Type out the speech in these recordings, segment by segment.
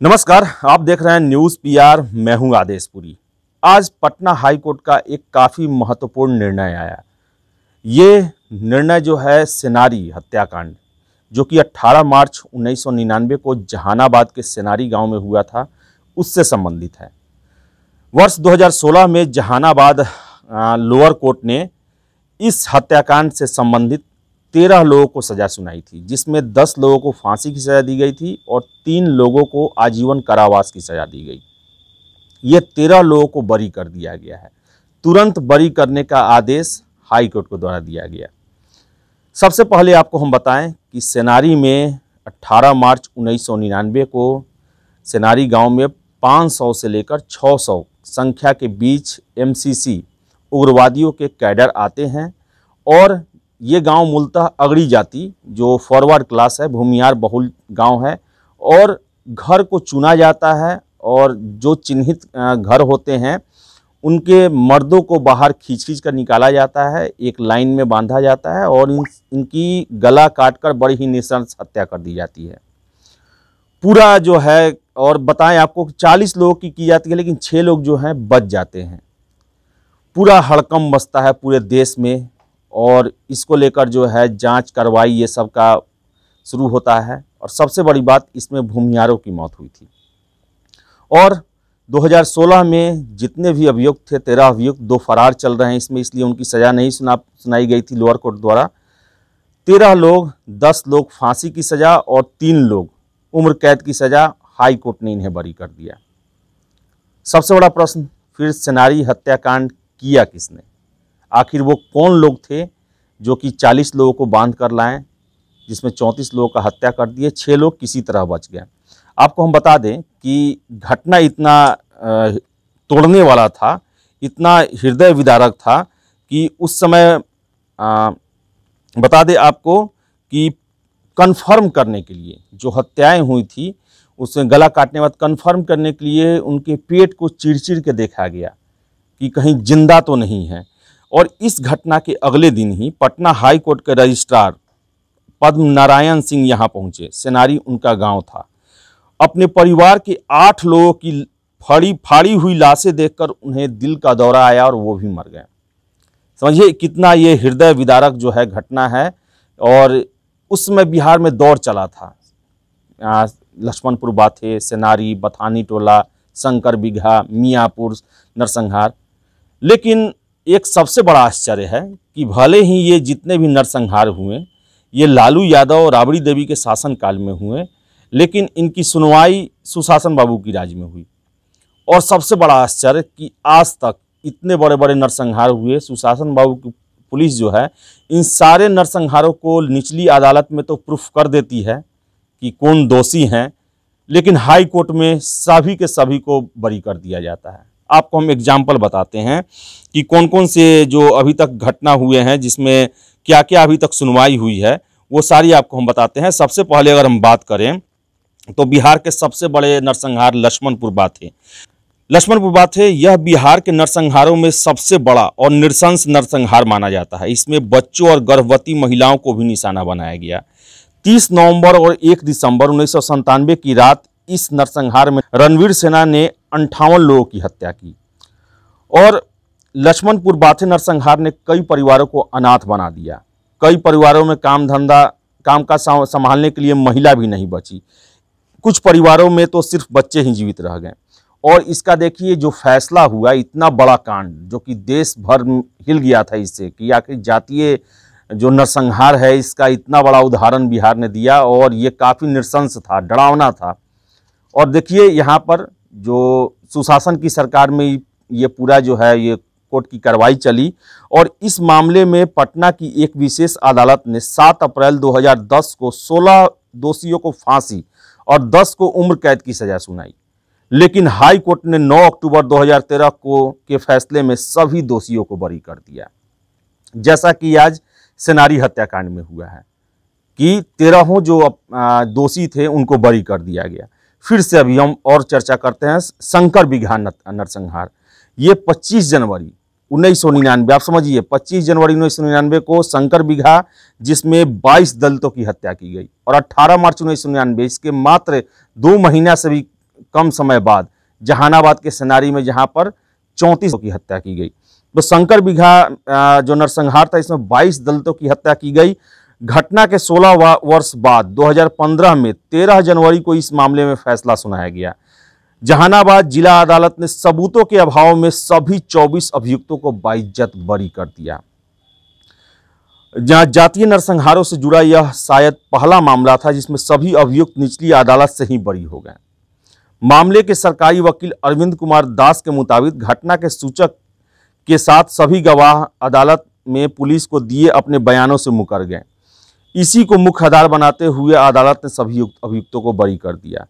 नमस्कार, आप देख रहे हैं न्यूज़ पीआर, मैं हूँ आदेशपुरी आज पटना हाई कोर्ट का एक काफ़ी महत्वपूर्ण निर्णय आया। ये निर्णय जो है सेनारी हत्याकांड, जो कि 18 मार्च 1999 को जहानाबाद के सेनारी गाँव में हुआ था, उससे संबंधित है। वर्ष 2016 में जहानाबाद लोअर कोर्ट ने इस हत्याकांड से संबंधित तेरह लोगों को सज़ा सुनाई थी, जिसमें दस लोगों को फांसी की सज़ा दी गई थी और तीन लोगों को आजीवन कारावास की सज़ा दी गई। ये तेरह लोगों को बरी कर दिया गया है। तुरंत बरी करने का आदेश हाई कोर्ट के द्वारा दिया गया। सबसे पहले आपको हम बताएँ कि सेनारी में 18 मार्च उन्नीस सौ निन्यानवे को सेनारी गाँव में 500 से लेकर 600 संख्या के बीच एमसीसी उग्रवादियों के कैडर आते हैं और ये गाँव मूलतः अगड़ी जाति, जो फॉरवर्ड क्लास है, भूमियार बहुल गाँव है, और घर को चुना जाता है, और जो चिन्हित घर होते हैं, उनके मर्दों को बाहर खींच खींच कर निकाला जाता है, एक लाइन में बांधा जाता है, और इन, इनकी गला काटकर बड़ी ही निशंस हत्या कर दी जाती है। पूरा जो है, और बताएँ आपको 40 लोगों की की जाती है, लेकिन छः लोग जो हैं बच जाते हैं। पूरा हड़कम बसता है पूरे देश में और इसको लेकर जो है जाँच कार्रवाई ये सब का शुरू होता है। और सबसे बड़ी बात, इसमें भूमियारों की मौत हुई थी। और 2016 में जितने भी अभियुक्त थे, तेरह अभियुक्त दो फरार चल रहे हैं, इसमें इसलिए उनकी सज़ा नहीं सुना, सुनाई गई थी लोअर कोर्ट द्वारा। तेरह लोग, दस लोग फांसी की सज़ा और तीन लोग उम्र कैद की सज़ा हाई कोर्ट ने इन्हें बरी कर दिया। सबसे बड़ा प्रश्न, फिर सेनारी हत्याकांड किया किसने? आखिर वो कौन लोग थे जो कि 40 लोगों को बाँध कर लाएँ जिसमें 34 लोगों का हत्या कर दिए छः लोग किसी तरह बच गए। आपको हम बता दें कि घटना इतना तोड़ने वाला था इतना हृदय विदारक था कि उस समय आ, बता दें आपको कि कन्फर्म करने के लिए जो हत्याएँ हुई थी उसमें गला काटने बाद कन्फर्म करने के लिए उनके पेट को चिड़चिड़ के देखा गया कि कहीं ज़िंदा तो नहीं है। और इस घटना के अगले दिन ही पटना हाई कोर्ट के रजिस्ट्रार पद्म नारायण सिंह यहाँ पहुँचे। सेनारी उनका गाँव था। अपने परिवार के आठ लोगों की फड़ी, फाड़ी हुई लाशें देखकर उन्हें दिल का दौरा आया और वो भी मर गए। समझिए कितना ये हृदय विदारक जो है घटना है और उस समय बिहार में दौर चला था। लक्ष्मणपुर बाथे सेनारी, बथानी टोला, शंकर बिघा मियाँपुर, नरसंहार। लेकिन एक सबसे बड़ा आश्चर्य है कि भले ही ये जितने भी नरसंहार हुए, ये लालू यादव और राबड़ी देवी के शासनकाल में हुए, लेकिन इनकी सुनवाई सुशासन बाबू की राज में हुई। और सबसे बड़ा आश्चर्य कि आज तक इतने बड़े बड़े नरसंहार हुए, सुशासन बाबू की पुलिस जो है, इन सारे नरसंहारों को निचली अदालत में तो प्रूफ कर देती है कि कौन दोषी हैं, लेकिन हाई कोर्ट में सभी के सभी को बरी कर दिया जाता है। आपको हम एग्ज़ाम्पल बताते हैं कि कौन कौन से जो अभी तक घटना हुए हैं, जिसमें क्या क्या अभी तक सुनवाई हुई है, वो सारी आपको हम बताते हैं। सबसे पहले अगर हम बात करें तो बिहार के सबसे बड़े नरसंहार लक्ष्मणपुर बात है लक्ष्मणपुर बात है यह बिहार के नरसंहारों में सबसे बड़ा और निरसंस नरसंहार माना जाता है। इसमें बच्चों और गर्भवती महिलाओं को भी निशाना बनाया गया। 30 नवंबर और 1 दिसंबर उन्नीस की रात इस नरसंहार में रणवीर सेना ने अंठावन लोगों की हत्या की। और लक्ष्मणपुर बाथे नरसंहार ने कई परिवारों को अनाथ बना दिया। कई परिवारों में काम धंधा, काम का संभालने के लिए महिला भी नहीं बची। कुछ परिवारों में तो सिर्फ़ बच्चे ही जीवित रह गए। और इसका देखिए, जो फैसला हुआ, इतना बड़ा कांड, जो कि देश भर हिल गया था इससे, कि आखिर जातीय जो नरसंहार है, इसका इतना बड़ा उदाहरण बिहार ने दिया, और ये काफ़ी निरसंस था, डरावना था। और देखिए, यहाँ पर जो सुशासन की सरकार में ये पूरा जो है, ये कोर्ट की कार्रवाई चली और इस मामले में पटना की एक विशेष अदालत ने 7 अप्रैल 2010 को 16 दोषियों को फांसी और 10 को उम्र कैद की सजा सुनाई। लेकिन हाई कोर्ट ने 9 अक्टूबर 2013 को, के फैसले में सभी दोषियों को बरी कर दिया। जैसा कि आज सेनारी हत्याकांड में हुआ है कि तेरहों जो दोषी थे, उनको बरी कर दिया गया। फिर से अभी हम और चर्चा करते हैं शंकर बिघा नरसंहार। ये 25 जनवरी, उन्नीस सौ निन्यानवे। आप समझिए 25 जनवरी, उन्नीस सौ निन्यानवे को शंकर बिघा जिसमें 22 दलितों की हत्या की गई और 18 मार्च, उन्नीस सौ निन्यानवे, इसके मात्र दो महीना से भी कम समय बाद जहानाबाद के सेनारी में जहाँ पर चौंतीस की हत्या की गई। तो शंकर बिघा जो नरसंहार था, इसमें 22 दलितों की हत्या की गई। घटना के 16 वर्ष बाद 2015 में 13 जनवरी को इस मामले में फैसला सुनाया गया। जहानाबाद जिला अदालत ने सबूतों के अभाव में सभी 24 अभियुक्तों को बाइज्जत बरी कर दिया। जहाँ जातीय नरसंहारों से जुड़ा यह शायद पहला मामला था, जिसमें सभी अभियुक्त निचली अदालत से ही बरी हो गए। मामले के सरकारी वकील अरविंद कुमार दास के मुताबिक घटना के सूचक के साथ सभी गवाह अदालत में पुलिस को दिए अपने बयानों से मुकर गए। इसी को मुख्य आधार बनाते हुए अदालत ने सभी अभियुक्तों को बरी कर दिया।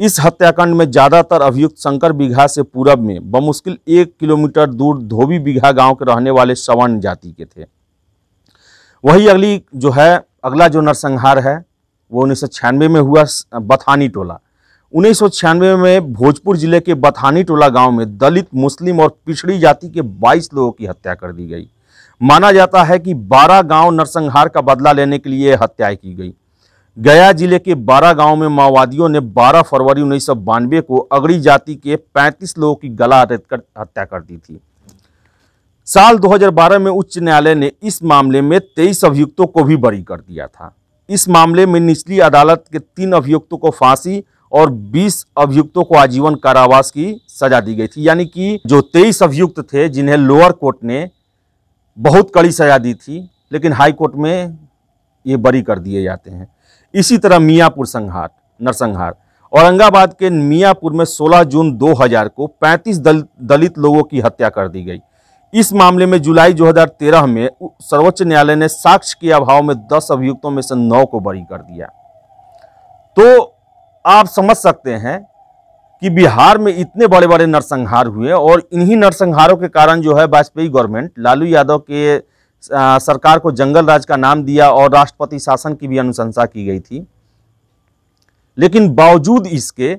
इस हत्याकांड में ज़्यादातर अभियुक्त शंकर बिघा से पूरब में बमुश्किल एक किलोमीटर दूर धोबी बिघा गाँव के रहने वाले सवर्ण जाति के थे। वही अगली जो है, अगला जो नरसंहार है, वो उन्नीस सौ छियानवे में हुआ बथानी टोला। उन्नीस सौ छियानवे में भोजपुर ज़िले के बथानी टोला गाँव में दलित, मुस्लिम और पिछड़ी जाति के 22 लोगों की हत्या कर दी गई। माना जाता है कि 12 गाँव नरसंहार का बदला लेने के लिए हत्याएँ की गई। गया ज़िले के 12 गाँव में माओवादियों ने 12 फरवरी उन्नीस सौ बानवे को अगड़ी जाति के 35 लोगों की गला रेत कर हत्या कर दी थी। साल 2012 में उच्च न्यायालय ने इस मामले में 23 अभियुक्तों को भी बरी कर दिया था। इस मामले में निचली अदालत के तीन अभियुक्तों को फांसी और 20 अभियुक्तों को आजीवन कारावास की सजा दी गई थी। यानी कि जो 23 अभियुक्त थे, जिन्हें लोअर कोर्ट ने बहुत कड़ी सजा दी थी लेकिन हाई कोर्ट में ये बरी कर दिए जाते हैं। इसी तरह मियाँपुर संहार नरसंहार औरंगाबाद के मियाँपुर में 16 जून 2000 को 35 दल, दलित लोगों की हत्या कर दी गई। इस मामले में जुलाई 2013 में सर्वोच्च न्यायालय ने साक्ष्य के अभाव में 10 अभियुक्तों में से 9 को बरी कर दिया। तो आप समझ सकते हैं कि बिहार में इतने बड़े बड़े नरसंहार हुए और इन्हीं नरसंहारों के कारण जो है वाजपेयी गवर्नमेंट, लालू यादव के सरकार को जंगल राज का नाम दिया और राष्ट्रपति शासन की भी अनुशंसा की गई थी। लेकिन बावजूद इसके,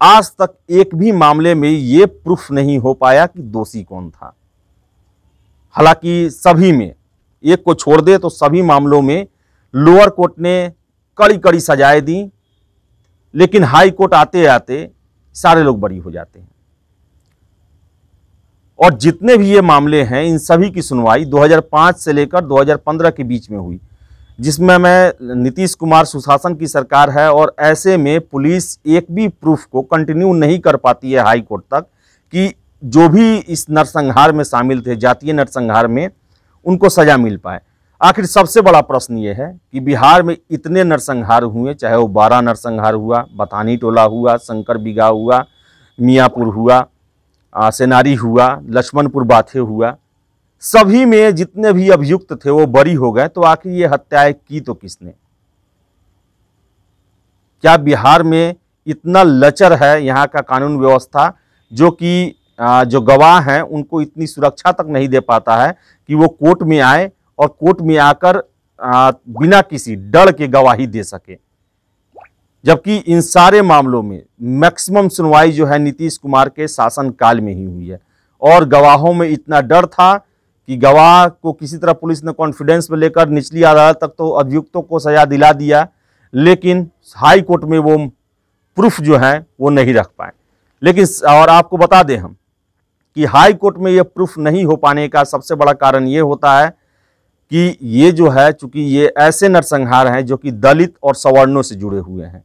आज तक एक भी मामले में ये प्रूफ नहीं हो पाया कि दोषी कौन था। हालाँकि सभी में, एक को छोड़ दे तो सभी मामलों में लोअर कोर्ट ने कड़ी कड़ी सजाएँ दी लेकिन हाई कोर्ट आते आते सारे लोग बरी हो जाते हैं। और जितने भी ये मामले हैं, इन सभी की सुनवाई 2005 से लेकर 2015 के बीच में हुई, जिसमें मैं नीतीश कुमार सुशासन की सरकार है और ऐसे में पुलिस एक भी प्रूफ को कंटिन्यू नहीं कर पाती है हाई कोर्ट तक कि जो भी इस नरसंहार में शामिल थे, जातीय नरसंहार में, उनको सजा मिल पाए। आखिर सबसे बड़ा प्रश्न ये है कि बिहार में इतने नरसंहार हुए, चाहे वो बारह नरसंहार हुआ बतानी टोला हुआ, शंकर बिगा हुआ, मियाँपुर हुआ सेनारी हुआ, लक्ष्मणपुर बाथे हुआ, सभी में जितने भी अभियुक्त थे वो बरी हो गए तो आखिर ये हत्याएँ की तो किसने? क्या बिहार में इतना लचर है यहाँ का कानून व्यवस्था, जो कि जो गवाह हैं, उनको इतनी सुरक्षा तक नहीं दे पाता है कि वो कोर्ट में आए और कोर्ट में आकर बिना किसी डर के गवाही दे सके। जबकि इन सारे मामलों में मैक्सिमम सुनवाई जो है नीतीश कुमार के शासन काल में ही हुई है। और गवाहों में इतना डर था कि गवाह को किसी तरह पुलिस ने कॉन्फिडेंस में लेकर निचली अदालत तक तो अभियुक्तों को सजा दिला दिया, लेकिन हाई कोर्ट में वो प्रूफ जो है वो नहीं रख पाए। लेकिन और आपको बता दें हम कि हाई कोर्ट में ये प्रूफ नहीं हो पाने का सबसे बड़ा कारण ये होता है कि ये जो है, चूँकि ये ऐसे नरसंहार हैं जो कि दलित और सवर्णों से जुड़े हुए हैं।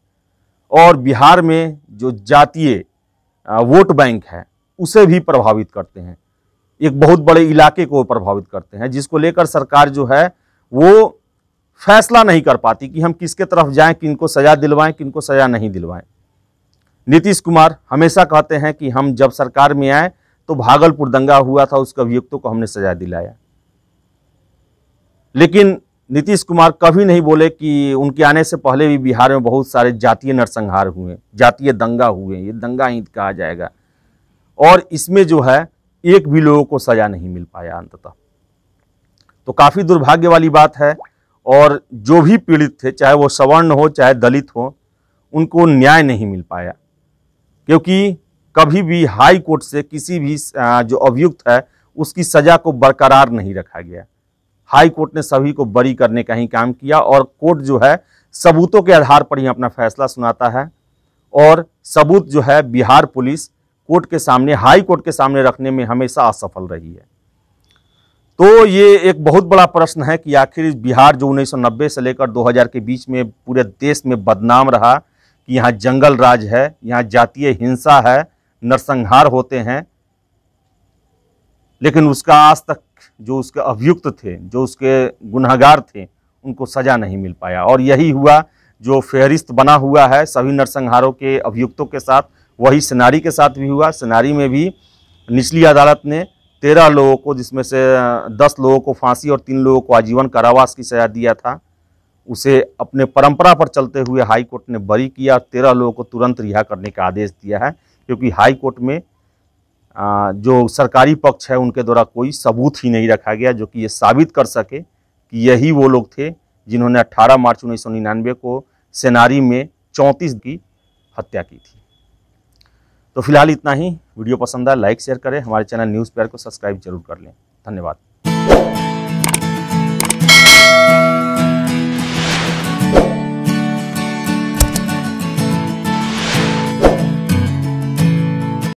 और बिहार में जो जातीय वोट बैंक है, उसे भी प्रभावित करते हैं। एक बहुत बड़े इलाके को प्रभावित करते हैं, जिसको लेकर सरकार जो है, वो फैसला नहीं कर पाती कि हम किसके तरफ़ जाएँ, किनको सजा दिलवाएँ, किनको सजा नहीं दिलवाएँ। नीतीश कुमार हमेशा कहते हैं कि हम जब सरकार में आए तो भागलपुर दंगा हुआ था, उसके अभियुक्तों को हमने सजा दिलाया। लेकिन नीतीश कुमार कभी नहीं बोले कि उनके आने से पहले भी बिहार में बहुत सारे जातीय नरसंहार हुए, जातीय दंगा हुए, ये दंगा ही कहा जाएगा। और इसमें जो है, एक भी लोगों को सजा नहीं मिल पाया अंततः। तो काफ़ी दुर्भाग्य वाली बात है, और जो भी पीड़ित थे, चाहे वो सवर्ण हो, चाहे दलित हो, उनको न्याय नहीं मिल पाया। क्योंकि कभी भी हाई कोर्ट से किसी भी जो अभियुक्त है, उसकी सजा को बरकरार नहीं रखा गया। हाई कोर्ट ने सभी को बरी करने का ही काम किया और कोर्ट जो है सबूतों के आधार पर ही अपना फैसला सुनाता है और सबूत जो है बिहार पुलिस कोर्ट के सामने, हाई कोर्ट के सामने रखने में हमेशा असफल रही है। तो ये एक बहुत बड़ा प्रश्न है कि आखिर बिहार जो 1990 से लेकर 2000 के बीच में पूरे देश में बदनाम रहा कि यहाँ जंगल राज है, यहाँ जातीय हिंसा है, नरसंहार होते हैं, लेकिन उसका आज तक जो उसके अभियुक्त थे, जो उसके गुनहगार थे, उनको सज़ा नहीं मिल पाया। और यही हुआ जो फहरिस्त बना हुआ है सभी नरसंहारों के अभियुक्तों के साथ, वही सिनारी के साथ भी हुआ। सिनारी में भी निचली अदालत ने तेरह लोगों को, जिसमें से दस लोगों को फांसी और तीन लोगों को आजीवन कारावास की सजा दिया था, उसे अपने परंपरा पर चलते हुए हाई कोर्ट ने बरी किया और तेरह लोगों को तुरंत रिहा करने का आदेश दिया है, क्योंकि हाई कोर्ट में जो सरकारी पक्ष है, उनके द्वारा कोई सबूत ही नहीं रखा गया जो कि ये साबित कर सके कि यही वो लोग थे जिन्होंने 18 मार्च उन्नीस सौ निन्यानवे को सेनारी में चौंतीस की हत्या की थी। तो फ़िलहाल इतना ही। वीडियो पसंद आए लाइक, शेयर करें। हमारे चैनल न्यूज़ पेयर को सब्सक्राइब ज़रूर कर लें। धन्यवाद।